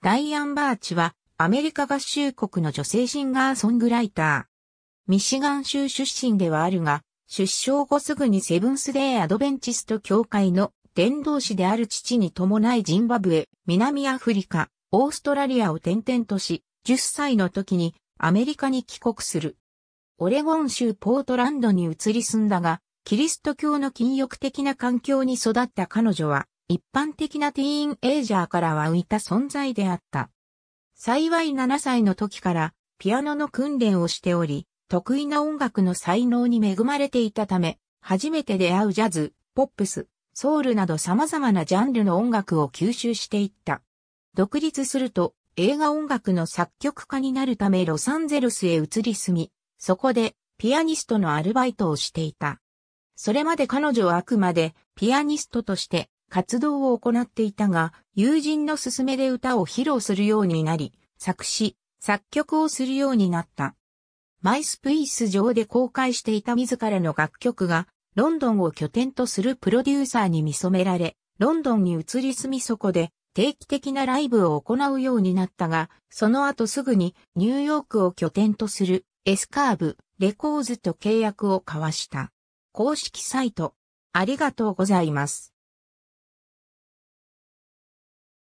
ダイアン・バーチはアメリカ合衆国の女性シンガーソングライター。ミシガン州出身ではあるが、出生後すぐにセブンスデーアドベンチスト教会の伝道師である父に伴いジンバブエ、南アフリカ、オーストラリアを転々とし、10歳の時にアメリカに帰国する。オレゴン州ポートランドに移り住んだが、キリスト教の禁欲的な環境に育った彼女は、一般的なティーンエイジャーからは浮いた存在であった。幸い7歳の時からピアノの訓練をしており、得意な音楽の才能に恵まれていたため、初めて出会うジャズ、ポップス、ソウルなど様々なジャンルの音楽を吸収していった。独立すると映画音楽の作曲家になるためロサンゼルスへ移り住み、そこでピアニストのアルバイトをしていた。それまで彼女はあくまでピアニストとして活動を行っていたが、友人の勧めで歌を披露するようになり、作詞、作曲をするようになった。マイスプイス上で公開していた自らの楽曲が、ロンドンを拠点とするプロデューサーに見初められ、ロンドンに移り住みそこで定期的なライブを行うようになったが、その後すぐにニューヨークを拠点とするエスカーブ、レコーズと契約を交わした。公式サイト、ありがとうございます。